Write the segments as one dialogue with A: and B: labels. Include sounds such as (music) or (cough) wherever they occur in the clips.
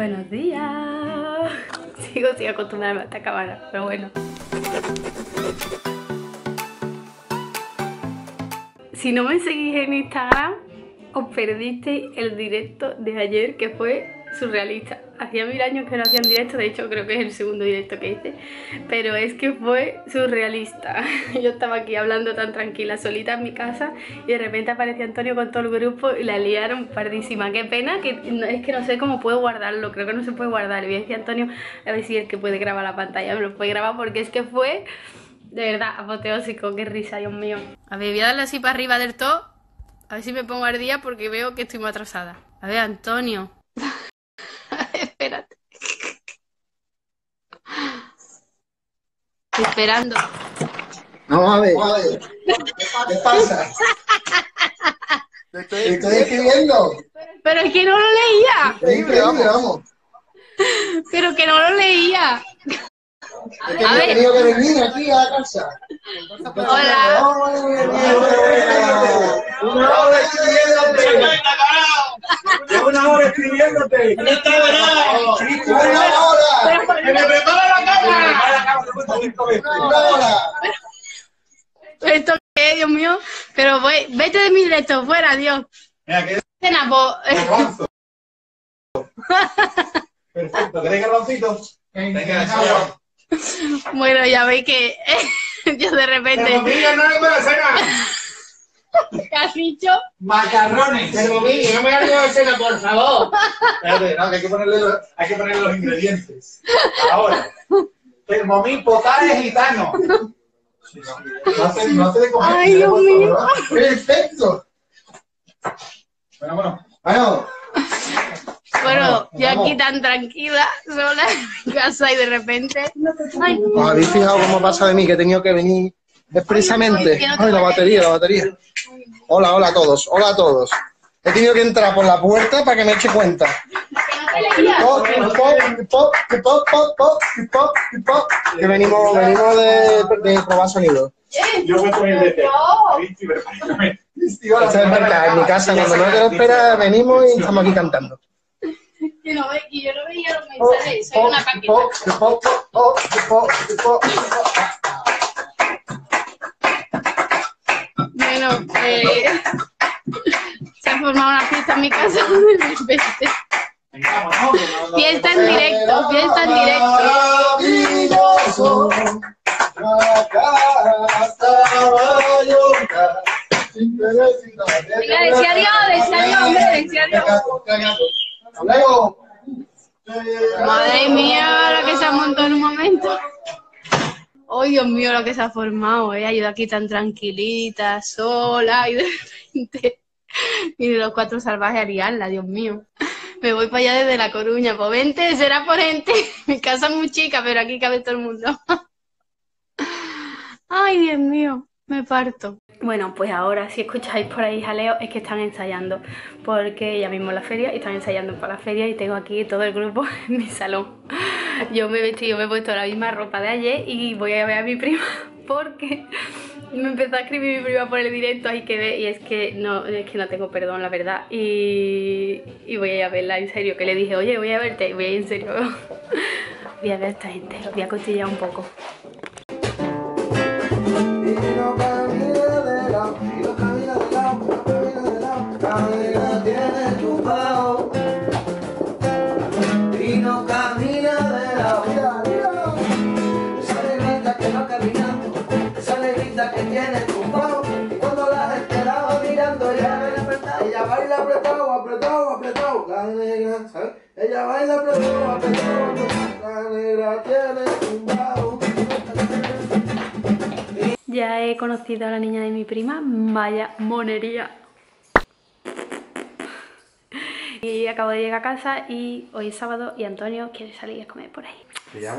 A: Buenos días. (laughs) Sigo sin acostumbrarme a esta cámara, pero bueno. Si no me seguís en Instagram, os perdisteis el directo de ayer que fue surrealista. Hacía mil años que no hacía un directo, de hecho creo que es el segundo directo que hice, pero es que fue surrealista. (laughs) Yo estaba aquí hablando tan tranquila, solita en mi casa, y de repente apareció Antonio con todo el grupo y la liaron pardísima. Qué pena, que es que no sé cómo puedo guardarlo, creo que no se puede guardar. Le voy a decir a Antonio a ver si es que puede grabar la pantalla, me lo puede grabar porque es que fue de verdad apoteósico, qué risa, Dios mío. A ver, voy a darle así para arriba del todo, a ver si me pongo al día porque veo que estoy muy atrasada. A ver, Antonio. Espérate. Estoy esperando.
B: Vamos a ver. ¿Qué pasa? (laughs) Te estoy, estoy escribiendo.
A: Pero es que no lo leía.
B: Increíble, vamos.
A: Pero que no lo leía.
B: Es que he tenido que venir aquí a la casa.
A: Hola.
B: Una hora escribiéndote.
C: Una hora escribiéndote. No está
B: Una hora.
C: ¡Que me prepara la cámara!
B: Una hora.
A: ¿Esto qué, Dios mío? Pero voy, vete de mi directo, fuera, Dios.
C: Mira, que. Perfecto. ¿Queréis garbancito? Venga, chao.
A: Bueno, ya veis que (laughs) yo de repente.
C: Termomillo, no me la cena.
A: ¿Qué has dicho?
C: Macarrones. Termomillo, no me hagas la cena, por favor. Espérate, no, que hay que ponerle, los- hay que ponerle los ingredientes. Ahora. Termomil potaje gitano. No hace, no hace de comer.
A: Ay, Dios mío.
B: Perfecto.
C: Bueno, bueno.
B: Bueno,
A: Bueno, yo aquí tan tranquila, sola en casa y de repente. Ay,
B: ¿os habéis fijado cómo pasa de mí que he tenido que venir expresamente? Ay, la batería, la batería. Hola, hola a todos, hola a todos. He tenido que entrar por la puerta para que me eche cuenta. Pop, pop, pop, pop, pop, pop, pop, pop. Que venimos, venimos de, de probar sonido.
C: Yo voy a poner de.
B: Esta es verdad, en mi casa cuando no te lo esperas venimos y estamos aquí cantando.
A: que no ve, y yo no veía los mensajes, soy
B: Pop,
A: una
B: pop, pop, pop, pop, pop.
A: Bueno, eh, (laughs) se ha formado una fiesta en mi casa (laughs) Fiesta en directo, fiesta en directo.
B: Maravilloso, de
A: Venga, decía adiós, decía adiós, hombre, decía. Madre mía, lo que se ha montado en un momento. Oh, Dios mío, lo que se ha formado, ¿eh? Yo aquí tan tranquilita, sola, y de repente... (laughs) Y los cuatro salvajes a liarla, Dios mío. (laughs) Me voy para allá desde La Coruña, pues vente, será por gente. (laughs) Mi casa es muy chica, pero aquí cabe todo el mundo. (laughs) Ay, Dios mío, me parto. Bueno, pues ahora si escucháis por ahí jaleo es que están ensayando, porque ya mismo la feria y están ensayando para la feria y tengo aquí todo el grupo en mi salón. Yo me he vestido, me he puesto la misma ropa de ayer y voy a ver a mi prima porque me empezó a escribir mi prima por el directo, ahí quedé y es que no, es que no tengo perdón, la verdad. Y, y voy a ir a verla en serio, que le dije, oye, voy a verte, voy a ir en serio. (laughs) Voy a ver a esta gente, voy a costillar un poco. Ya he conocido a la niña de mi prima, vaya monería. Y acabo de llegar a casa y hoy es sábado y Antonio quiere salir a comer por ahí.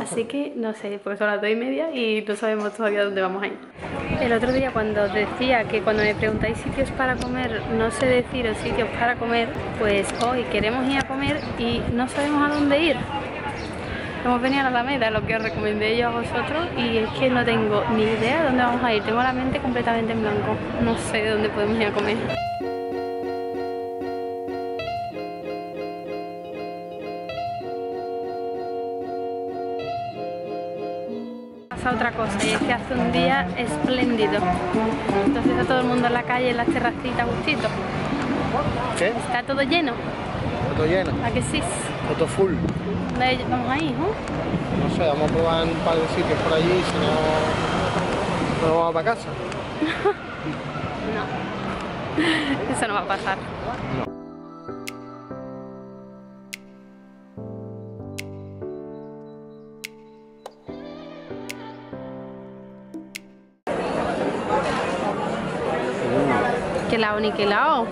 A: Así que no sé, porque son las dos y media y no sabemos todavía dónde vamos a ir. El otro día cuando os decía que cuando me preguntáis sitios para comer, no sé deciros sitios para comer, pues hoy queremos ir a comer y no sabemos a dónde ir. Hemos venido a la Alameda, lo que os recomendé yo a vosotros, y es que no tengo ni idea de dónde vamos a ir. Tengo la mente completamente en blanco. No sé de dónde podemos ir a comer. Otra cosa y es que hace un día espléndido. Entonces está todo el mundo en la calle, en las terracitas, gustito.
D: ¿Qué?
A: Está todo lleno.
D: Foto lleno.
A: ¿A que sí?
D: Foto full.
A: ¿Dónde Vamos ahí, ¿no?
D: No sé, vamos a probar un par de sitios por allí, si no, no vamos para casa. (laughs)
A: No. Eso no va a pasar. Que lado.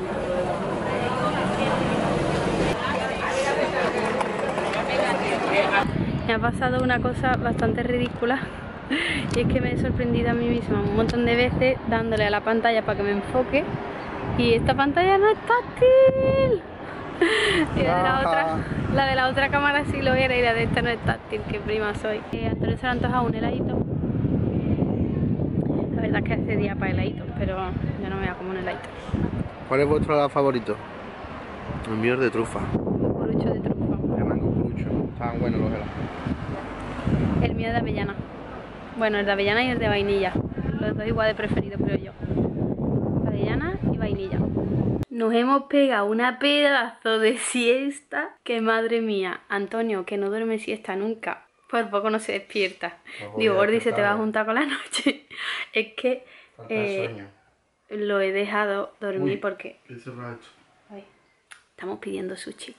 A: Me ha pasado una cosa bastante ridícula (laughs) y es que me he sorprendido a mí misma un montón de veces dándole a la pantalla para que me enfoque y esta pantalla no es táctil. (laughs) Y la de la otra, la de la otra cámara sí lo era y la de esta no es táctil, que prima soy. Eh, Antonio se le ha antojado un heladito. Verdad es que hace día para heladitos, pero yo no me voy a comer un heladito.
D: ¿Cuál es vuestro helado favorito? El mío es de trufa.
A: Un curucho de trufa.
D: El mango curucho. Estaban buenos los helados.
A: El mío es de avellana. Bueno, el de avellana y el de vainilla. Los dos igual de preferido, creo yo. Avellana y vainilla. Nos hemos pegado una pedazo de siesta que madre mía, Antonio, que no duerme siesta nunca, por poco no se despierta.
D: No
A: Digo,
D: podía
A: Gordi, se te va a juntar con la noche. (laughs) es que Eh, lo he dejado dormir
D: Uy.
A: porque
D: ¿Qué se lo ha hecho?
A: Ay, estamos pidiendo sushi.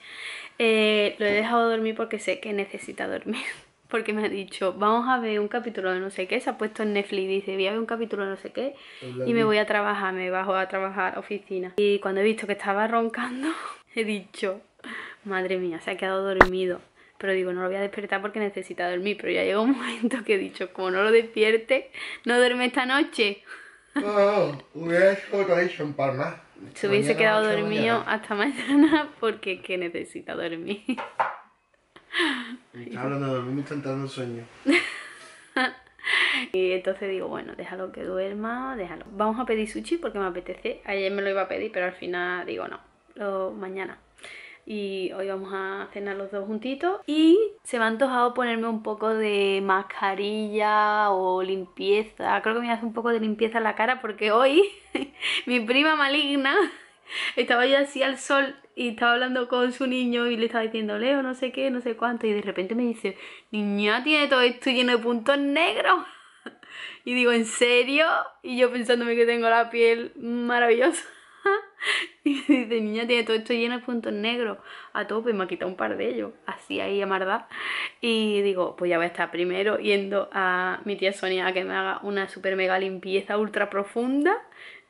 A: Eh, lo he dejado dormir porque sé que necesita dormir. (laughs) Porque me ha dicho, vamos a ver un capítulo de no sé qué. Se ha puesto en Netflix y dice, voy a ver un capítulo de no sé qué. Y me voy a trabajar, me bajo a trabajar a oficina. Y cuando he visto que estaba roncando, (laughs) he dicho, madre mía, se ha quedado dormido. Pero digo, no lo voy a despertar porque necesita dormir. Pero ya llegó un (laughs) momento que he dicho, como no lo despierte, no duerme esta noche.
D: No, hubiera hecho en Palma.
A: Se hubiese quedado dormido
D: mañana.
A: hasta mañana porque que necesita dormir.
D: Está hablando de dormir, me está entrando el sueño. (laughs)
A: Y entonces digo, bueno, déjalo que duerma, déjalo. Vamos a pedir sushi porque me apetece. Ayer me lo iba a pedir, pero al final digo no, lo, mañana. Y hoy vamos a cenar los dos juntitos. Y se me ha antojado ponerme un poco de mascarilla o limpieza. Creo que me hacer un poco de limpieza en la cara porque hoy (laughs) mi prima maligna estaba yo así al sol y estaba hablando con su niño y le estaba diciendo, Leo, no sé qué, no sé cuánto. Y de repente me dice, niña, tiene todo esto lleno de puntos negros. (laughs) Y digo, ¿en serio? Y yo pensándome que tengo la piel maravillosa. (laughs) Y dice, niña, tiene todo esto lleno de puntos negros. A tope, me ha quitado un par de ellos. Así ahí a. Y digo, pues ya voy a estar primero yendo a mi tía Sonia a que me haga una super mega limpieza ultra profunda.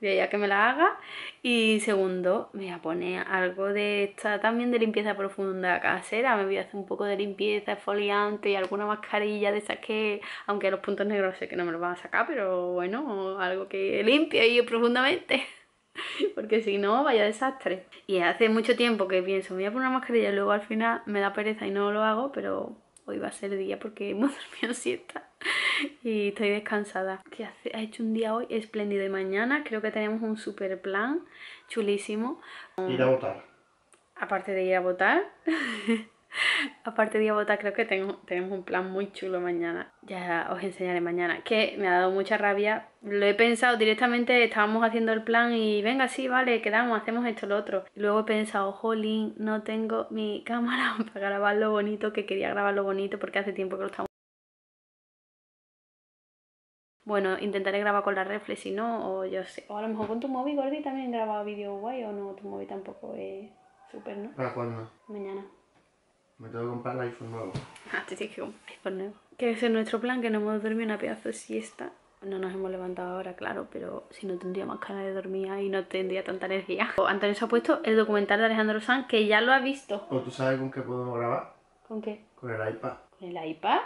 A: De ella que me la haga. Y segundo, me voy a poner algo de esta también de limpieza profunda casera. Me voy a hacer un poco de limpieza exfoliante y alguna mascarilla de esas que, aunque los puntos negros sé que no me los van a sacar, pero bueno, algo que limpie ahí profundamente. (laughs) (laughs) Porque si no, vaya desastre. Y hace mucho tiempo que pienso, me voy a poner una mascarilla y luego al final me da pereza y no lo hago, pero hoy va a ser el día porque (laughs) hemos dormido siesta (laughs) y estoy descansada. Que hace, ha hecho un día hoy espléndido y mañana creo que tenemos un super plan chulísimo.
D: Ir a votar.
A: Aparte de ir a votar, aparte de votar, creo que tengo, tenemos un plan muy chulo mañana. Ya os enseñaré mañana. Que me ha dado mucha rabia. Lo he pensado directamente, estábamos haciendo el plan y venga, sí, vale, quedamos, hacemos esto, lo otro. Y luego he pensado, jolín, no tengo mi cámara (laughs) para grabar lo bonito, que quería grabar lo bonito porque hace tiempo que lo estamos. Bueno, intentaré grabar con la reflex, si no, o yo sé. O a lo mejor con tu móvil, Gordi, también graba vídeo guay, o no, tu móvil tampoco es súper, ¿no?
D: ¿Para cuándo?
A: Mañana.
D: Me tengo que comprar el iPhone nuevo.
A: Ah, te tienes que comprar iPhone nuevo. Que ese es nuestro plan, que no hemos dormido una pedazo de siesta. No nos hemos levantado ahora, claro, pero si no tendría más ganas de dormir y no tendría tanta energía. (laughs) Antonio se ha puesto el documental de Alejandro Sanz, que ya lo ha visto.
D: ¿O tú sabes con qué podemos grabar?
A: ¿Con qué?
D: Con el iPad.
A: ¿Con el iPad?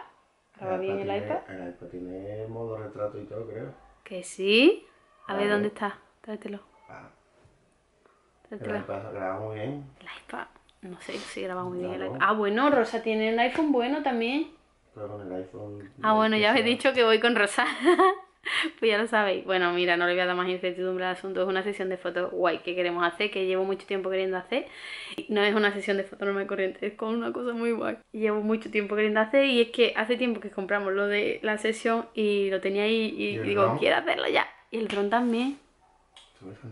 A: ¿Graba bien el iPad?
D: El iPad tiene modo retrato y todo, creo.
A: Que sí. A ver dónde está. Tráetelo.
D: Ah, el iPad graba muy bien.
A: El iPad. No sé si graba muy bien el. Ah, bueno, Rosa tiene el iPhone bueno también.
D: Pero con el iPhone.
A: Ah, bueno, ya os he dicho que voy con Rosa. (laughs) Pues ya lo sabéis. Bueno, mira, no le voy a dar más incertidumbre al asunto. Es una sesión de fotos guay que queremos hacer, que llevo mucho tiempo queriendo hacer. No es una sesión de fotos normal corriente, es con una cosa muy guay. Llevo mucho tiempo queriendo hacer y es que hace tiempo que compramos lo de la sesión y lo tenía ahí y,
C: ¿Y el
A: digo,
C: dron?
A: quiero hacerlo ya. Y el dron también.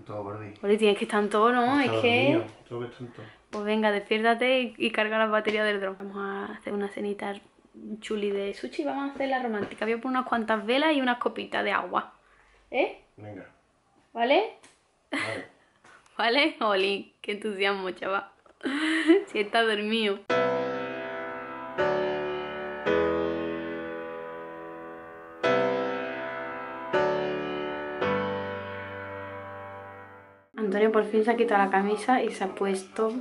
C: Todo Gordi.
A: Tienes que estar en todo, ¿no? Es que... Pues venga, despiértate y, y carga las baterías del dron. Vamos a hacer una cenita chuli de sushi. Vamos a hacer la romántica. Voy a poner unas cuantas velas y unas copitas de agua. ¿Eh?
D: Venga,
A: ¿Vale?
D: vale. (laughs)
A: ¿Vale? Oli, qué entusiasmo, chaval. (laughs) si está dormido. Antonio por fin se ha quitado la camisa y se ha puesto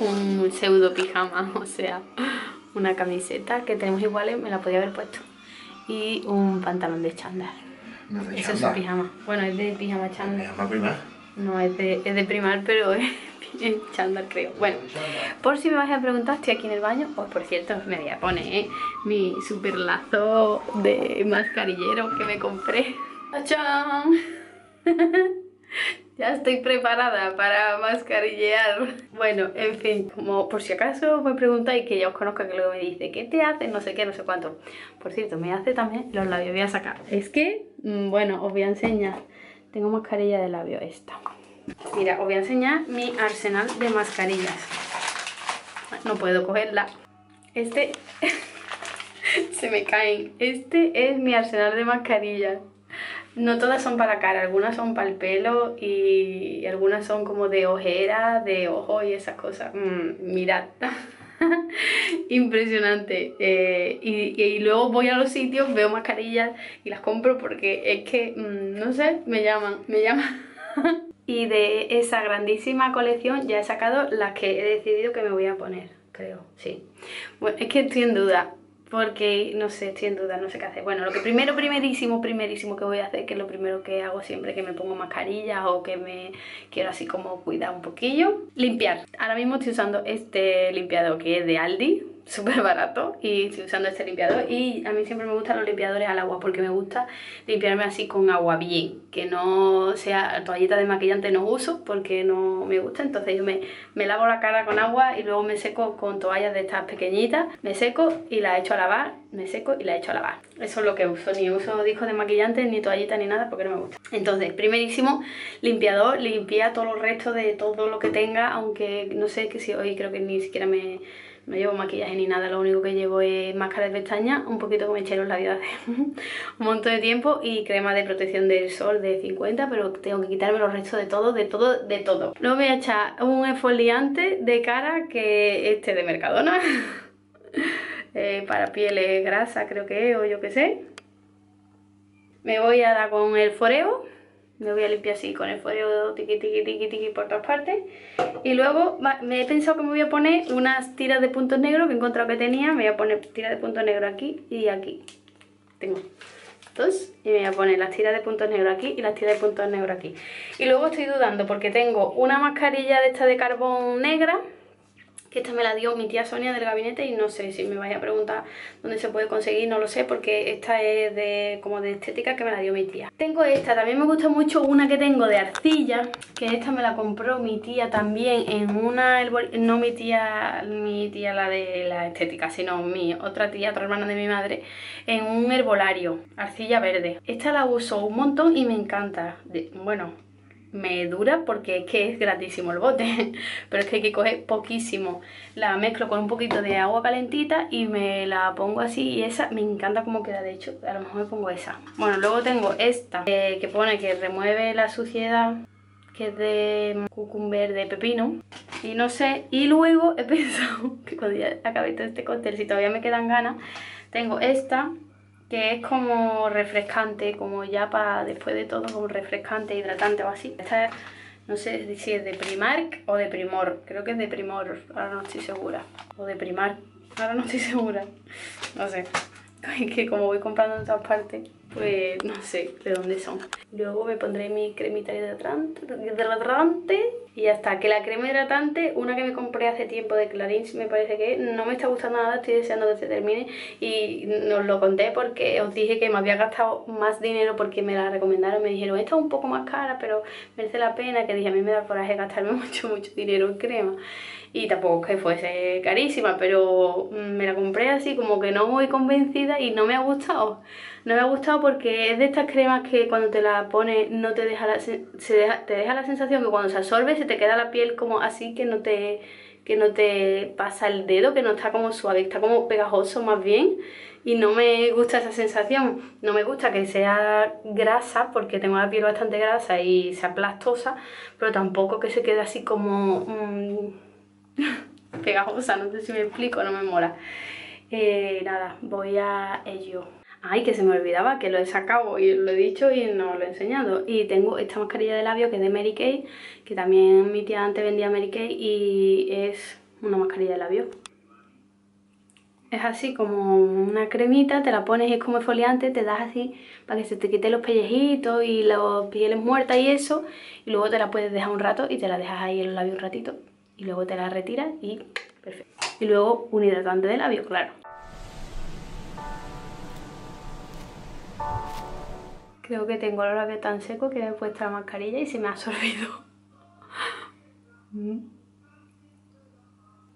A: un pseudo pijama, (laughs) o sea, una camiseta que tenemos iguales, me la podía haber puesto. Y un pantalón de chándal.
C: No te
A: Eso es su pijama. Bueno, es de pijama chándal.
C: llama prima.
A: No, es de, es de primar, pero (laughs) es chándal, creo. Bueno, por si me vais a preguntar, estoy aquí en el baño. Pues por cierto, me voy a poner ¿eh? mi super lazo de mascarillero que me compré. ¡Tachán! (laughs) ya estoy preparada para mascarillear. Bueno, en fin, como por si acaso me preguntáis, que ya os conozco que luego me dice, ¿qué te hace? No sé qué, no sé cuánto. Por cierto, me hace también los labios. Voy a sacar. Es que, mm, bueno, os voy a enseñar. Tengo mascarilla de labio esta. Mira, os voy a enseñar mi arsenal de mascarillas. No puedo cogerla. Este... (laughs) Se me caen. Este es mi arsenal de mascarillas. No todas son para la cara, algunas son para el pelo y algunas son como de ojera, de ojo y esas cosas. Mm, mirad. (laughs) Impresionante. Eh, y, luego voy a los sitios, veo mascarillas y las compro porque es que, mm, no sé, me llaman, me llaman. (laughs) y de esa grandísima colección ya he sacado las que he decidido que me voy a poner, creo, sí. Bueno, es que estoy en duda. Porque no sé, estoy en duda, no sé qué hacer. Bueno, lo que primero, primerísimo, primerísimo que voy a hacer, que es lo primero que hago siempre que me pongo mascarilla o que me quiero así como cuidar un poquillo, limpiar. Ahora mismo estoy usando este limpiador que es de Aldi, súper barato, y estoy usando este limpiador. Y a mí siempre me gustan los limpiadores al agua porque me gusta limpiarme así con agua bien, que no sea toallita de maquillante no uso porque no me gusta. Entonces yo me, me lavo la cara con agua y luego me seco con toallas de estas pequeñitas, me seco y la echo a lavar, me seco y la echo a lavar. Eso es lo que uso, ni uso discos de maquillante, ni toallita, ni nada porque no me gusta. Entonces, primerísimo, limpiador, limpia todo el resto de todo lo que tenga, aunque no sé que si hoy creo que ni siquiera me... No llevo maquillaje ni nada, lo único que llevo es máscara de pestaña, un poquito que me eché los labios hace un montón de tiempo y crema de protección del sol de 50, pero tengo que quitarme los restos de todo, de todo, de todo. Luego voy a echar un exfoliante de cara que este de Mercadona, (laughs) eh, para pieles grasa creo que es, o yo qué sé. Me voy a dar con el foreo, me voy a limpiar así con el foreo tiqui tiqui tiqui tiqui por todas partes. Y luego me he pensado que me voy a poner unas tiras de puntos negros que he encontrado que tenía. Me voy a poner tiras de puntos negros aquí y aquí. Tengo dos. Y me voy a poner las tiras de puntos negros aquí y las tiras de puntos negros aquí. Y luego estoy dudando porque tengo una mascarilla de esta de carbón negra que esta me la dio mi tía Sonia del gabinete y no sé si me vais a preguntar dónde se puede conseguir, no lo sé, porque esta es de como de estética que me la dio mi tía. Tengo esta, también me gusta mucho una que tengo de arcilla, que esta me la compró mi tía también en una, no mi tía, mi tía la de la estética, sino mi otra tía, otra hermana de mi madre, en un herbolario, arcilla verde. Esta la uso un montón y me encanta. De- bueno, me dura porque es que es gratísimo el bote, (laughs) pero es que hay que coger poquísimo. La mezclo con un poquito de agua calentita y me la pongo así y esa me encanta cómo queda, de hecho, a lo mejor me pongo esa. Bueno, luego tengo esta eh, que pone que remueve la suciedad, que es de cucumber de pepino. Y no sé, y luego he (laughs) pensado que cuando ya acabe todo este cóctel, si todavía me quedan ganas, tengo esta que es como refrescante, como ya para después de todo, como refrescante, hidratante o así. Esta es- no sé si es de Primark o de Primor, creo que es de Primor, ahora no estoy segura. O de Primark, ahora no estoy (laughs) segura. No sé. (laughs) Ay, que como voy comprando en todas partes, pues no sé de dónde son. Luego me pondré mi cremita hidratante, y ya está. Que la crema hidratante, una que me compré hace tiempo de Clarins, me parece que no me está gustando nada, estoy deseando que se termine. Y os lo conté porque os dije que me había gastado más dinero porque me la recomendaron. Me dijeron, esta es un poco más cara, pero merece la pena. Que dije, a mí me da coraje gastarme (laughs) mucho, mucho dinero en crema y tampoco que fuese carísima, pero me la compré así como que no voy convencida y no me ha gustado. No me ha gustado porque es de estas cremas que cuando te la pones no te deja la, se te deja la sensación que cuando se absorbe se te queda la piel como así que no te que no te pasa el dedo, que no está como suave, está como pegajoso más bien y no me gusta esa sensación. No me gusta que sea grasa porque tengo la piel bastante grasa y sea plastosa, pero tampoco que se quede así como... Mmm, (laughs) pegajosa, no sé si me explico, no me mola. Eh, nada, voy a ello. Ay, que se me olvidaba que lo he sacado y lo he dicho y no lo he enseñado. Y tengo esta mascarilla de labio que es de Mary Kay, que también mi tía antes vendía Mary Kay y es una mascarilla de labio. Es así como una cremita, te la pones, es como esfoliante, te das así para que se te quite los pellejitos y las pieles muertas y eso. Y luego te la puedes dejar un rato y te la dejas ahí en los labios un ratito y luego te la retiras y perfecto. Y luego un hidratante de labio, claro. Creo que tengo los labios tan secos que me he puesto la mascarilla y se me ha absorbido. Mm.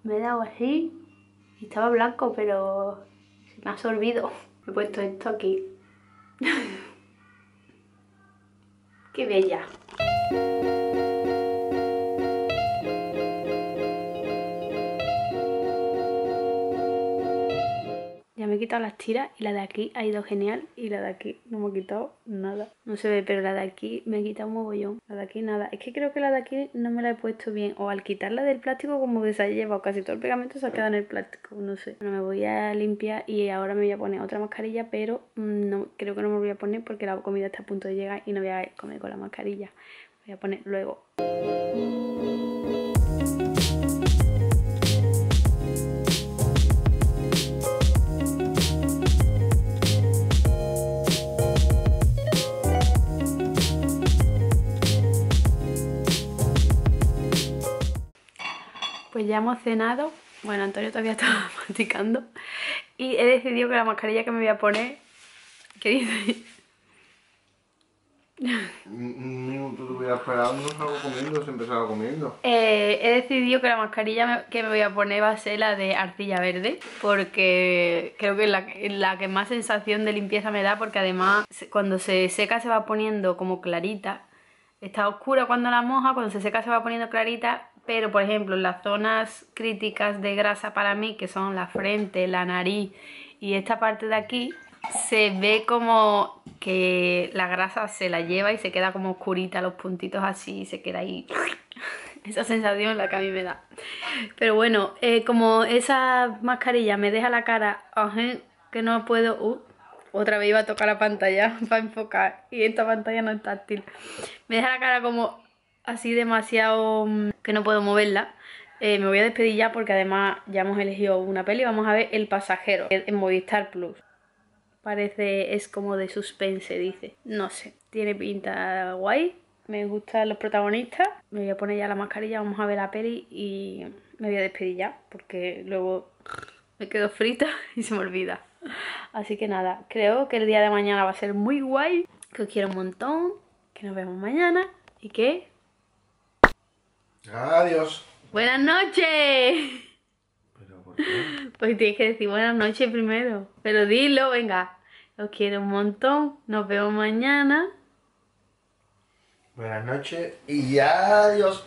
A: me he dado así y estaba blanco, pero se me ha absorbido. He puesto esto aquí. (laughs) ¡Qué bella! Me he quitado las tiras y la de aquí ha ido genial y la de aquí no me ha quitado nada. No se ve, pero la de aquí me he quitado un mogollón. La de aquí nada. Es que creo que la de aquí no me la he puesto bien. O al quitarla del plástico como que se ha llevado casi todo el pegamento se ha quedado en el plástico. No sé. Bueno, me voy a limpiar y ahora me voy a poner otra mascarilla, pero no creo que no me voy a poner porque la comida está a punto de llegar y no voy a comer con la mascarilla. Voy a poner luego. Ya hemos cenado. Bueno, Antonio todavía (laughs) está masticando. Y he decidido que la mascarilla que me voy a poner... ¿Qué dices?
D: Un minuto te voy a esperar, no salgo comiendo, siempre salgo comiendo.
A: Eh, he decidido que la mascarilla que me voy a poner va a ser la de arcilla verde porque creo que es la, la, que más sensación de limpieza me da porque además cuando se seca se va poniendo como clarita. Está oscura cuando la moja, cuando se seca se va poniendo clarita pero por ejemplo las zonas críticas de grasa para mí, que son la frente, la nariz y esta parte de aquí, se ve como que la grasa se la lleva y se queda como oscurita, los puntitos así, y se queda ahí. (laughs) Esa sensación es la que a mí me da. Pero bueno, eh, como esa mascarilla me deja la cara, que no puedo... Uh, otra vez iba a tocar la pantalla (laughs) para enfocar y esta pantalla no es táctil. Me deja la cara como así demasiado mm, que no puedo moverla. Eh, me voy a despedir ya porque además ya hemos elegido una peli. Vamos a ver El Pasajero en Movistar Plus. Parece, es como de suspense, dice. No sé, tiene pinta guay. Me gustan los protagonistas. Me voy a poner ya la mascarilla, vamos a ver la peli y me voy a despedir ya porque luego me quedo frita (laughs) y se me olvida. Así que nada, creo que el día de mañana va a ser muy guay. Que os quiero un montón. Que nos vemos mañana y que
D: Adiós.
A: Buenas noches.
D: ¿Pero por qué?
A: Pues tienes que decir buenas noches primero. Pero dilo, venga. Os quiero un montón. Nos vemos mañana.
D: Buenas noches y adiós.